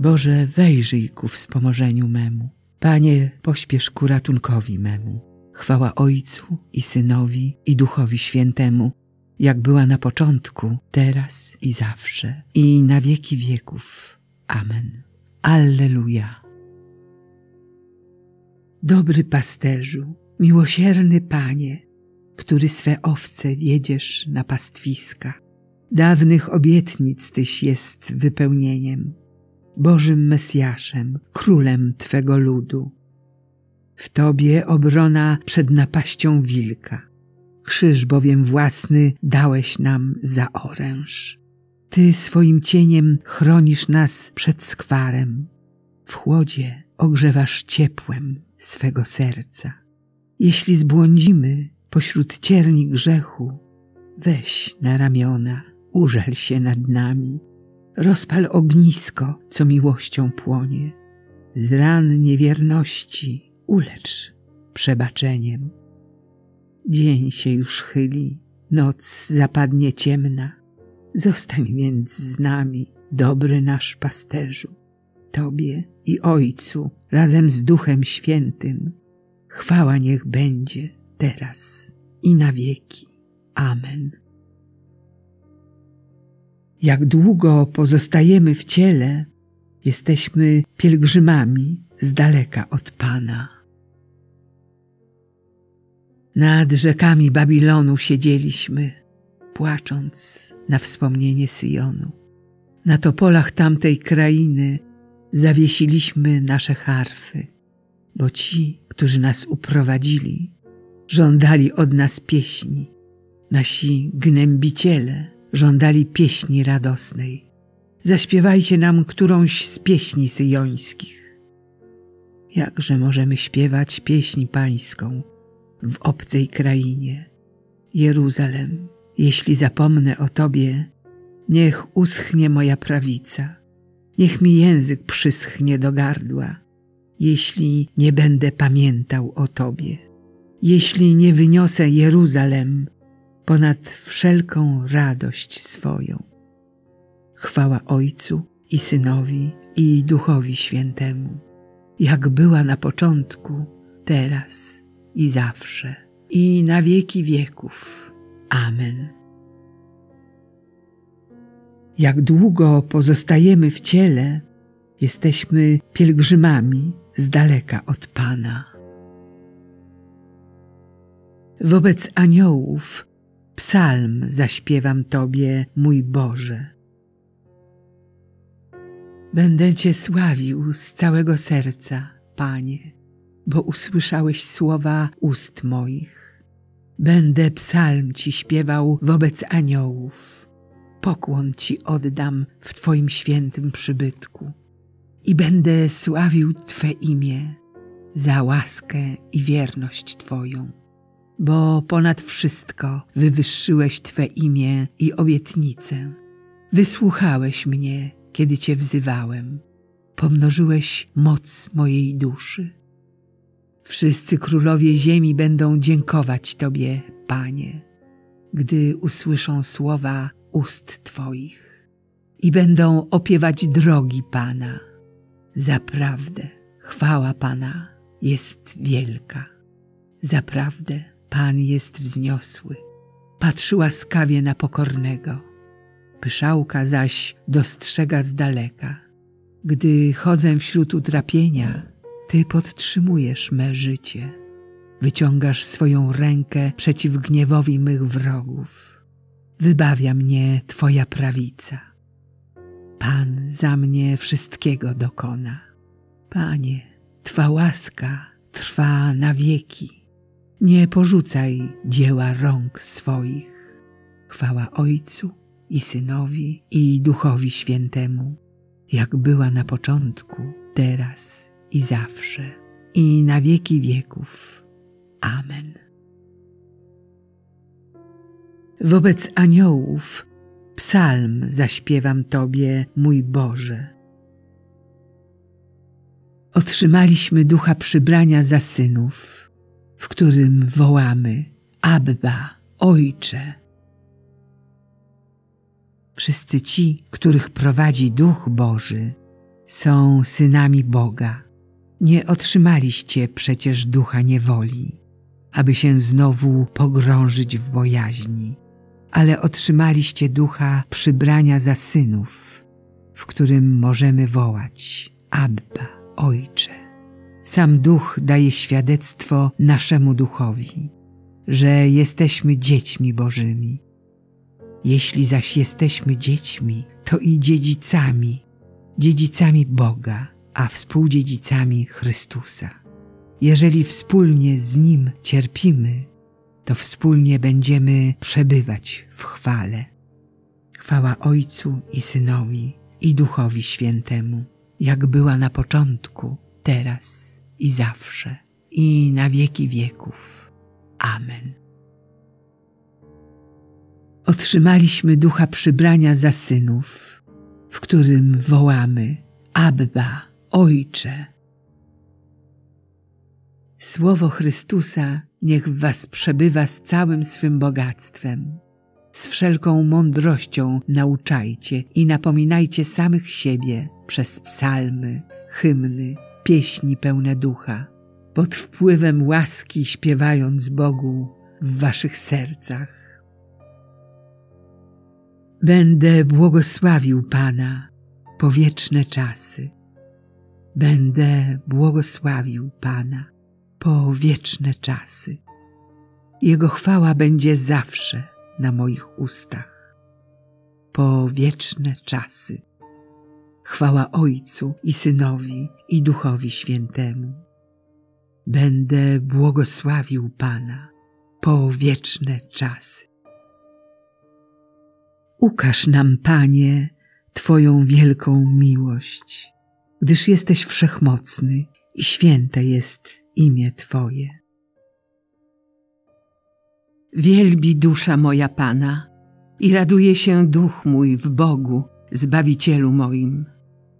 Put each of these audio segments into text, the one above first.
Boże, wejrzyj ku wspomożeniu memu. Panie, pośpiesz ku ratunkowi memu. Chwała Ojcu i Synowi i Duchowi Świętemu, jak była na początku, teraz i zawsze, i na wieki wieków. Amen. Alleluja. Dobry pasterzu, miłosierny Panie, który swe owce wiedziesz na pastwiska, dawnych obietnic Tyś jest wypełnieniem, Bożym Mesjaszem, Królem Twego ludu. W Tobie obrona przed napaścią wilka, krzyż bowiem własny dałeś nam za oręż. Ty swoim cieniem chronisz nas przed skwarem, w chłodzie ogrzewasz ciepłem swego serca. Jeśli zbłądzimy pośród cierni grzechu, weź na ramiona, użal się nad nami, rozpal ognisko, co miłością płonie. Z ran niewierności ulecz przebaczeniem. Dzień się już chyli, noc zapadnie ciemna. Zostań więc z nami, dobry nasz pasterzu. Tobie i Ojcu razem z Duchem Świętym chwała niech będzie teraz i na wieki. Amen. Jak długo pozostajemy w ciele, jesteśmy pielgrzymami z daleka od Pana. Nad rzekami Babilonu siedzieliśmy, płacząc na wspomnienie Syjonu. Na topolach tamtej krainy zawiesiliśmy nasze harfy, bo ci, którzy nas uprowadzili, żądali od nas pieśni. Nasi gnębiciele żądali pieśni radosnej. Zaśpiewajcie nam którąś z pieśni syjońskich. Jakże możemy śpiewać pieśń pańską w obcej krainie? Jeruzalem, jeśli zapomnę o Tobie, niech uschnie moja prawica, niech mi język przyschnie do gardła, jeśli nie będę pamiętał o Tobie, jeśli nie wyniosę Jeruzalem ponad wszelką radość swoją. Chwała Ojcu i Synowi i Duchowi Świętemu, jak była na początku, teraz i zawsze, i na wieki wieków. Amen. Jak długo pozostajemy w ciele, jesteśmy pielgrzymami z daleka od Pana. Wobec aniołów psalm zaśpiewam Tobie, mój Boże. Będę Cię sławił z całego serca, Panie, bo usłyszałeś słowa ust moich. Będę psalm Ci śpiewał wobec aniołów. Pokłon Ci oddam w Twoim świętym przybytku i będę sławił Twe imię za łaskę i wierność Twoją bo ponad wszystko wywyższyłeś Twe imię i obietnicę. Wysłuchałeś mnie, kiedy Cię wzywałem. Pomnożyłeś moc mojej duszy. Wszyscy królowie ziemi będą dziękować Tobie, Panie, gdy usłyszą słowa ust Twoich i będą opiewać drogi Pana. Zaprawdę chwała Pana jest wielka. Zaprawdę Pan jest wzniosły. Patrzy łaskawie na pokornego. Pyszałka zaś dostrzega z daleka. Gdy chodzę wśród utrapienia, Ty podtrzymujesz me życie. Wyciągasz swoją rękę przeciw gniewowi mych wrogów. Wybawia mnie Twoja prawica. Pan za mnie wszystkiego dokona. Panie, Twa łaska trwa na wieki. Nie porzucaj dzieła rąk swoich. Chwała Ojcu i Synowi i Duchowi Świętemu, jak była na początku, teraz i zawsze, i na wieki wieków. Amen. Wobec aniołów psalm zaśpiewam Tobie, mój Boże. Otrzymaliśmy ducha przybrania za synów w którym wołamy Abba, Ojcze. Wszyscy ci, których prowadzi Duch Boży, są synami Boga. Nie otrzymaliście przecież ducha niewoli, aby się znowu pogrążyć w bojaźni, ale otrzymaliście ducha przybrania za synów, w którym możemy wołać Abba, Ojcze. Sam duch daje świadectwo naszemu duchowi, że jesteśmy dziećmi Bożymi. Jeśli zaś jesteśmy dziećmi, to i dziedzicami, dziedzicami Boga, a współdziedzicami Chrystusa. Jeżeli wspólnie z Nim cierpimy, to wspólnie będziemy przebywać w chwale. Chwała Ojcu i Synowi i Duchowi Świętemu, jak była na początku, teraz i zawsze, i na wieki wieków. Amen. Otrzymaliśmy ducha przybrania za synów, w którym wołamy Abba, Ojcze. Słowo Chrystusa niech w was przebywa z całym swym bogactwem. Z wszelką mądrością nauczajcie i napominajcie samych siebie przez psalmy, hymny, pieśni pełne ducha, pod wpływem łaski śpiewając Bogu w waszych sercach. Będę błogosławił Pana po wieczne czasy. Będę błogosławił Pana po wieczne czasy. Jego chwała będzie zawsze na moich ustach. Po wieczne czasy. Chwała Ojcu i Synowi i Duchowi Świętemu. Będę błogosławił Pana po wieczne czasy. Ukaż nam, Panie, Twoją wielką miłość, gdyż jesteś wszechmocny i święte jest imię Twoje. Wielbi dusza moja Pana i raduje się duch mój w Bogu, Zbawicielu moim,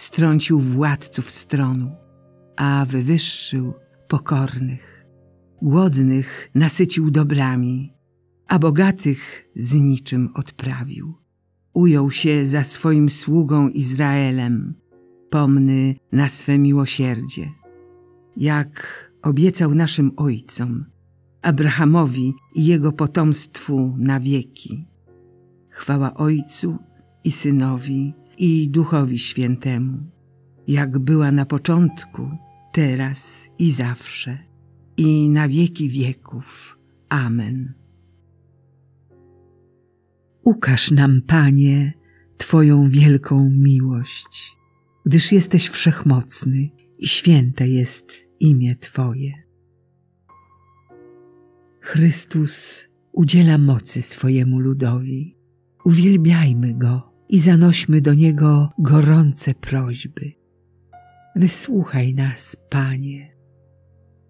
strącił władców stronu, a wywyższył pokornych. Głodnych nasycił dobrami, a bogatych z niczym odprawił. Ujął się za swoim sługą Izraelem, pomny na swe miłosierdzie. Jak obiecał naszym ojcom, Abrahamowi i jego potomstwu na wieki. Chwała Ojcu i Synowi i Duchowi Świętemu, jak była na początku, teraz i zawsze, i na wieki wieków. Amen. Ukaż nam, Panie, Twoją wielką miłość, gdyż jesteś wszechmocny i święte jest imię Twoje. Chrystus udziela mocy swojemu ludowi. Uwielbiajmy Go i zanośmy do Niego gorące prośby. Wysłuchaj nas, Panie.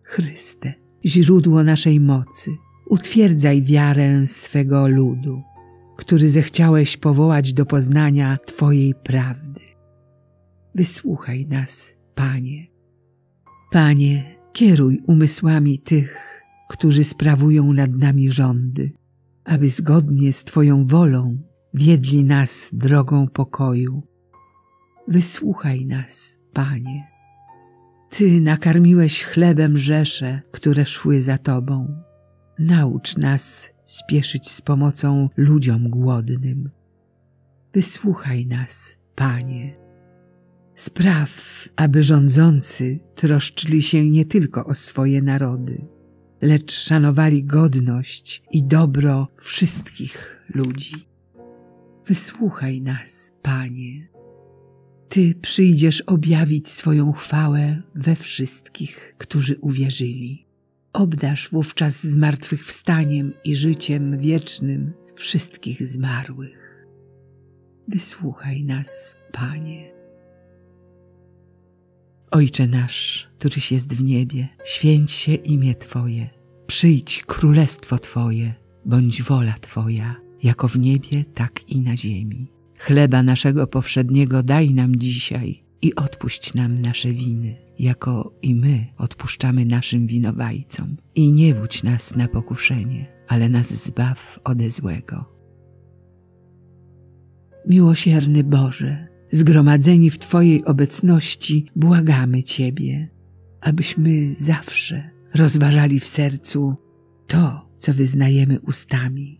Chryste, źródło naszej mocy, utwierdzaj wiarę swego ludu, który zechciałeś powołać do poznania Twojej prawdy. Wysłuchaj nas, Panie. Panie, kieruj umysłami tych, którzy sprawują nad nami rządy, aby zgodnie z Twoją wolą wiedli nas drogą pokoju. Wysłuchaj nas, Panie. Ty nakarmiłeś chlebem rzesze, które szły za Tobą. Naucz nas spieszyć z pomocą ludziom głodnym. Wysłuchaj nas, Panie. Spraw, aby rządzący troszczyli się nie tylko o swoje narody, lecz szanowali godność i dobro wszystkich ludzi. Wysłuchaj nas, Panie. Ty przyjdziesz objawić swoją chwałę we wszystkich, którzy uwierzyli. Obdasz wówczas zmartwychwstaniem i życiem wiecznym wszystkich zmarłych. Wysłuchaj nas, Panie. Ojcze nasz, któryś jest w niebie, święć się imię Twoje. Przyjdź królestwo Twoje, bądź wola Twoja, jako w niebie, tak i na ziemi. Chleba naszego powszedniego daj nam dzisiaj i odpuść nam nasze winy, jako i my odpuszczamy naszym winowajcom. I nie wódź nas na pokuszenie, ale nas zbaw ode złego. Miłosierny Boże, zgromadzeni w Twojej obecności, błagamy Ciebie, abyśmy zawsze rozważali w sercu to, co wyznajemy ustami.